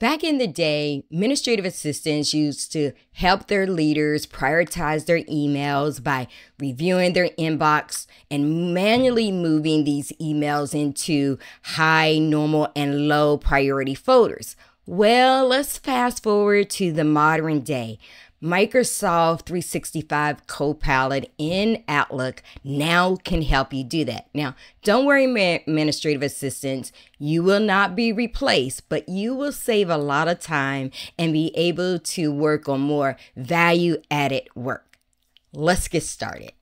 Back in the day, administrative assistants used to help their leaders prioritize their emails by reviewing their inbox and manually moving these emails into high, normal, and low priority folders. Well, let's fast forward to the modern day. Microsoft 365 Copilot in Outlook now can help you do that. Now, don't worry, administrative assistants, you will not be replaced, but you will save a lot of time and be able to work on more value added work. Let's get started.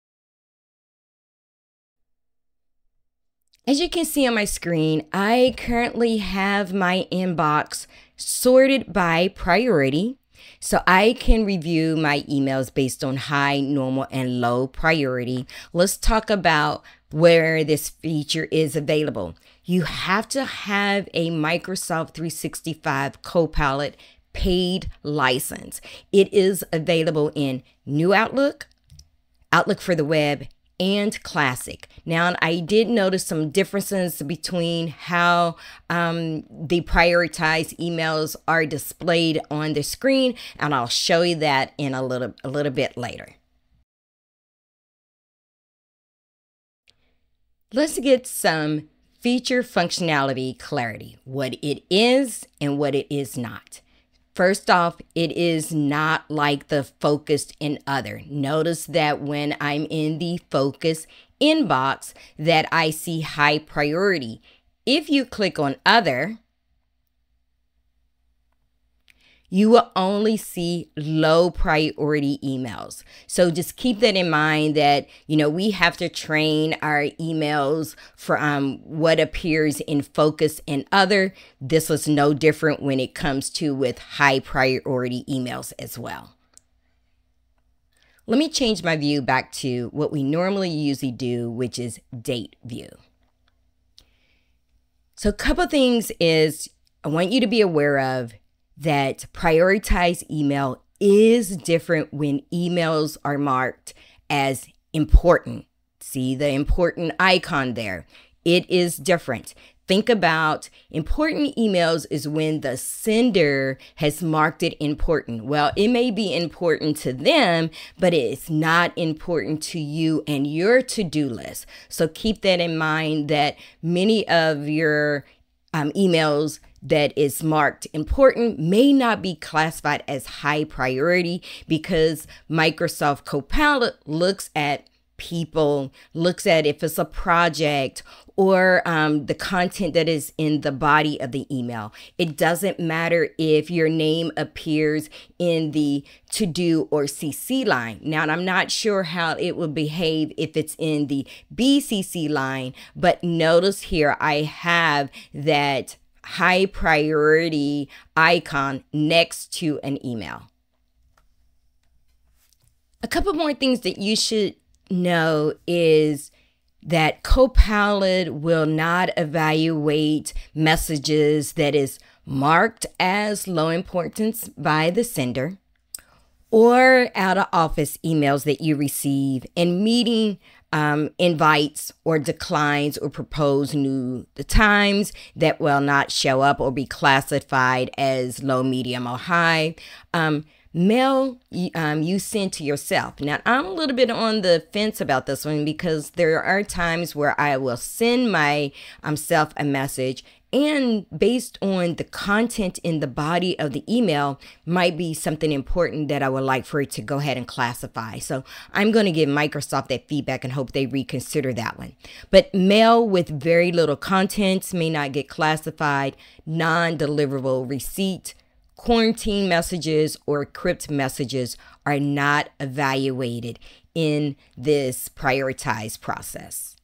As you can see on my screen, I currently have my inbox sorted by priority. So I can review my emails based on high, normal, and low priority. Let's talk about where this feature is available. You have to have a Microsoft 365 Copilot paid license. It is available in New Outlook, Outlook for the web, and classic. Now, I did notice some differences between how um, the prioritized emails are displayed on the screen, and I'll show you that in a little, a little bit later. Let's get some feature functionality clarity, what it is and what it is not. First off, it is not like the focused in other. Notice that when I'm in the focus inbox that I see high priority. If you click on other, you will only see low priority emails. So just keep that in mind that, you know, we have to train our emails for um, what appears in focus and other. This was no different when it comes to with high priority emails as well. Let me change my view back to what we normally usually do, which is date view. So a couple things is I want you to be aware of that prioritized email is different when emails are marked as important. See the important icon there. It is different. Think about important emails is when the sender has marked it important. Well, it may be important to them, but it's not important to you and your to do list. So keep that in mind that many of your um, emails that is marked important may not be classified as high priority because Microsoft Copilot looks at people, looks at if it's a project or um, the content that is in the body of the email. It doesn't matter if your name appears in the to do or CC line. Now, I'm not sure how it will behave if it's in the BCC line, but notice here I have that high priority icon next to an email. A couple more things that you should know is that Copilot will not evaluate messages that is marked as low importance by the sender or out of office emails that you receive and meeting um, invites or declines or propose new the times that will not show up or be classified as low, medium, or high. Um, mail um, you send to yourself. Now, I'm a little bit on the fence about this one because there are times where I will send my um, self a message and based on the content in the body of the email might be something important that I would like for it to go ahead and classify. So I'm going to give Microsoft that feedback and hope they reconsider that one. But mail with very little contents may not get classified, non-deliverable receipt, quarantine messages or crypt messages are not evaluated in this prioritized process.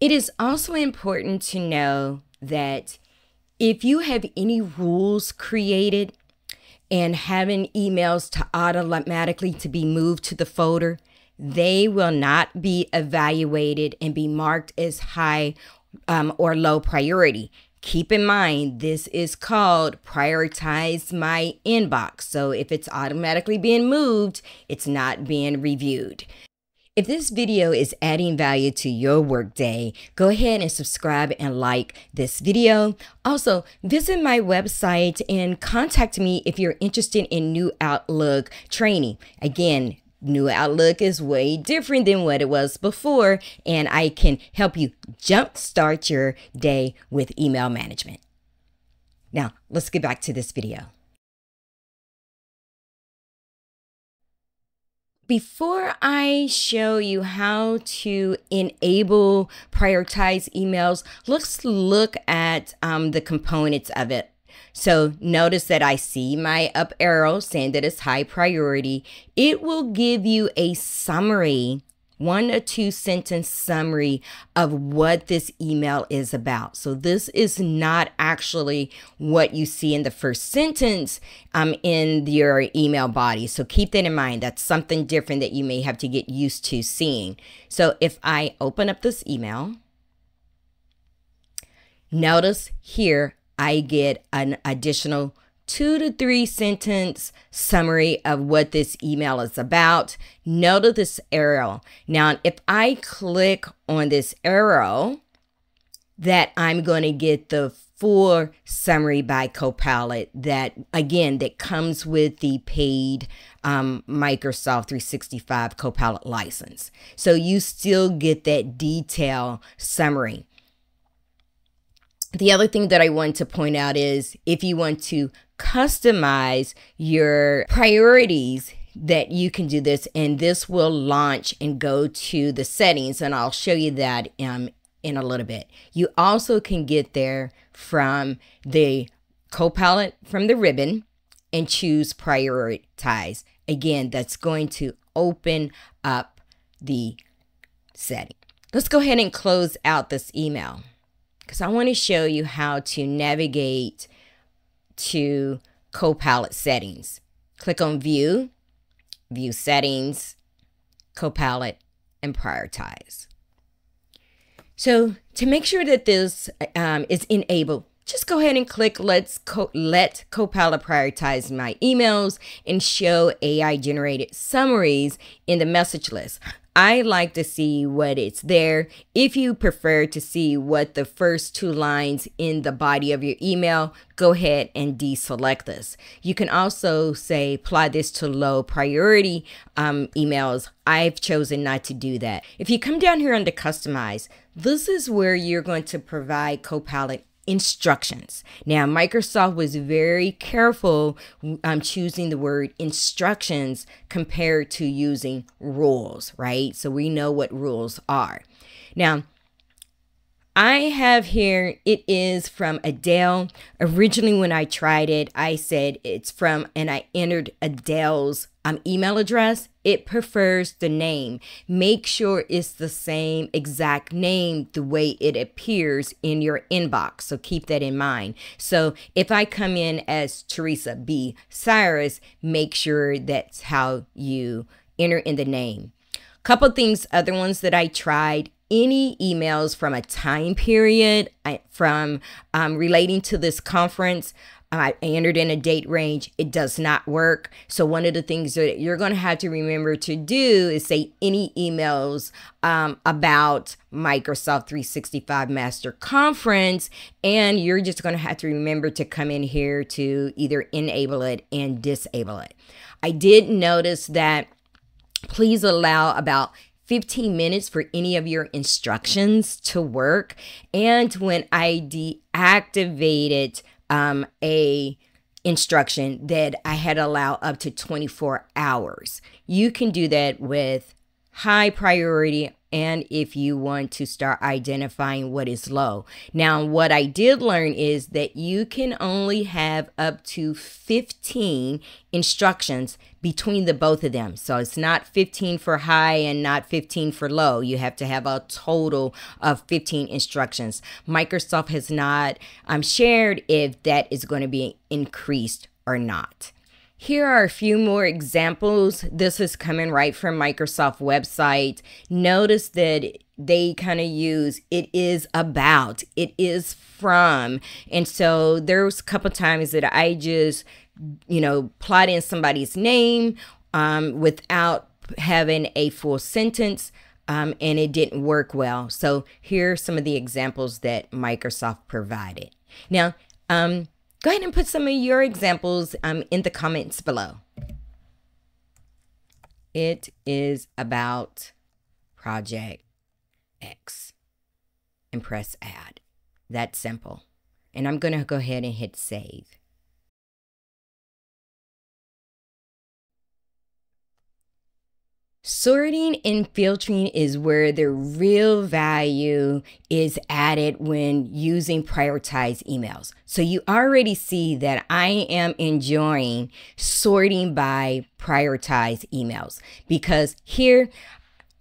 It is also important to know that if you have any rules created and having emails to automatically to be moved to the folder, they will not be evaluated and be marked as high um, or low priority. Keep in mind, this is called prioritize my inbox. So if it's automatically being moved, it's not being reviewed. If this video is adding value to your workday, go ahead and subscribe and like this video. Also, visit my website and contact me if you're interested in New Outlook training. Again, New Outlook is way different than what it was before, and I can help you jumpstart your day with email management. Now, let's get back to this video. Before I show you how to enable prioritize emails, let's look at um, the components of it. So notice that I see my up arrow saying that it's high priority. It will give you a summary one or two sentence summary of what this email is about. So this is not actually what you see in the first sentence um, in your email body. So keep that in mind. That's something different that you may have to get used to seeing. So if I open up this email, notice here I get an additional two to three sentence summary of what this email is about. Note this arrow. Now, if I click on this arrow, that I'm going to get the full summary by Copilot that, again, that comes with the paid um, Microsoft 365 Copilot license. So you still get that detail summary. The other thing that I want to point out is if you want to customize your priorities that you can do this and this will launch and go to the settings and I'll show you that um, in a little bit. You also can get there from the Copilot from the ribbon and choose prioritize. Again, that's going to open up the setting. Let's go ahead and close out this email because I want to show you how to navigate to Copilot settings. Click on View, View Settings, Copilot, and Prioritize. So to make sure that this um, is enabled, just go ahead and click let's co let Copilot prioritize my emails and show AI generated summaries in the message list. I like to see what it's there. If you prefer to see what the first two lines in the body of your email, go ahead and deselect this. You can also say apply this to low priority um, emails. I've chosen not to do that. If you come down here under customize, this is where you're going to provide Copilot instructions. Now, Microsoft was very careful um, choosing the word instructions compared to using rules, right? So we know what rules are. Now, I have here, it is from Adele. Originally, when I tried it, I said it's from, and I entered Adele's um, email address. It prefers the name. Make sure it's the same exact name the way it appears in your inbox. So keep that in mind. So if I come in as Teresa B. Cyrus, make sure that's how you enter in the name. Couple things, other ones that I tried any emails from a time period from um, relating to this conference. I entered in a date range. It does not work. So, one of the things that you're going to have to remember to do is say any emails um, about Microsoft 365 Master Conference. And you're just going to have to remember to come in here to either enable it and disable it. I did notice that please allow about 15 minutes for any of your instructions to work. And when I deactivated um, a instruction that I had allow up to 24 hours. You can do that with high priority and if you want to start identifying what is low. Now, what I did learn is that you can only have up to 15 instructions between the both of them. So it's not 15 for high and not 15 for low. You have to have a total of 15 instructions. Microsoft has not um, shared if that is going to be increased or not. Here are a few more examples. This is coming right from Microsoft website. Notice that they kind of use it is about, it is from. And so there's a couple times that I just, you know, plot in somebody's name um, without having a full sentence um, and it didn't work well. So here are some of the examples that Microsoft provided. Now, um, go ahead and put some of your examples um, in the comments below. It is about Project X and press add. That's simple. And I'm going to go ahead and hit save. Sorting and filtering is where the real value is added when using prioritized emails. So you already see that I am enjoying sorting by prioritized emails because here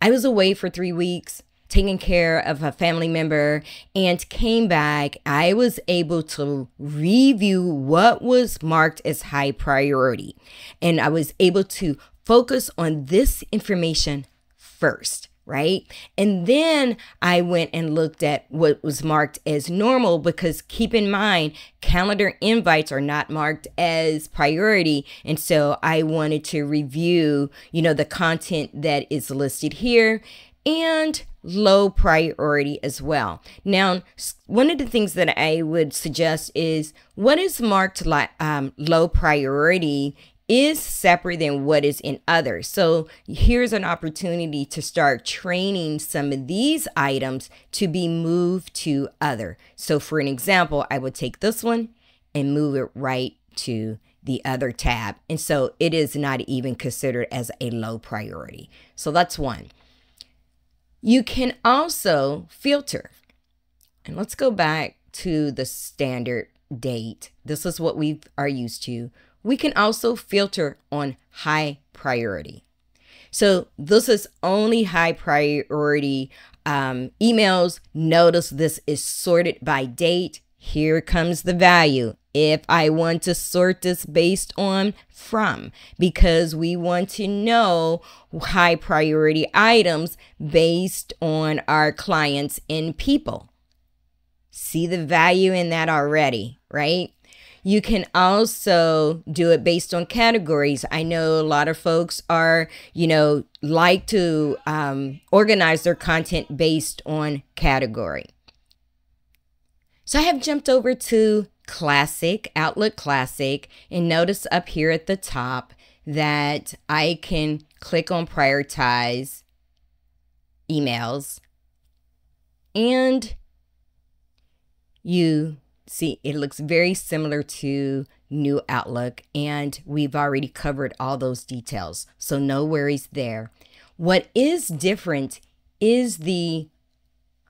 I was away for three weeks taking care of a family member and came back, I was able to review what was marked as high priority. And I was able to focus on this information first right? And then I went and looked at what was marked as normal because keep in mind, calendar invites are not marked as priority. And so I wanted to review, you know, the content that is listed here and low priority as well. Now, one of the things that I would suggest is what is marked like um, low priority is separate than what is in others. So here's an opportunity to start training some of these items to be moved to other. So for an example, I would take this one and move it right to the other tab. And so it is not even considered as a low priority. So that's one. You can also filter. And let's go back to the standard date. This is what we are used to we can also filter on high priority. So this is only high priority um, emails. Notice this is sorted by date. Here comes the value. If I want to sort this based on from, because we want to know high priority items based on our clients and people. See the value in that already, right? You can also do it based on categories. I know a lot of folks are, you know, like to um, organize their content based on category. So I have jumped over to Classic, Outlook Classic, and notice up here at the top that I can click on prioritize emails and you See, it looks very similar to New Outlook, and we've already covered all those details. So, no worries there. What is different is the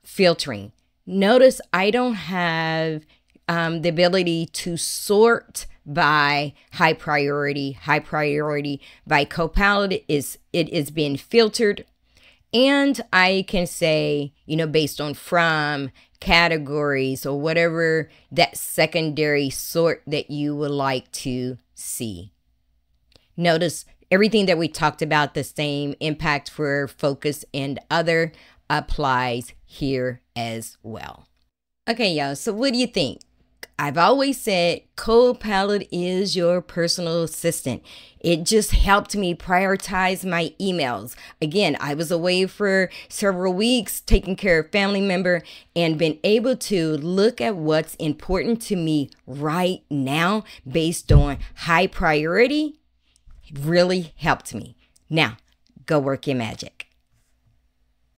filtering. Notice I don't have um, the ability to sort by high priority. High priority by Copilot is it is being filtered and I can say, you know, based on from categories or whatever that secondary sort that you would like to see. Notice everything that we talked about, the same impact for focus and other applies here as well. Okay, y'all, so what do you think? I've always said Copilot is your personal assistant. It just helped me prioritize my emails. Again, I was away for several weeks taking care of family member and been able to look at what's important to me right now based on high priority. It really helped me. Now, go work your magic.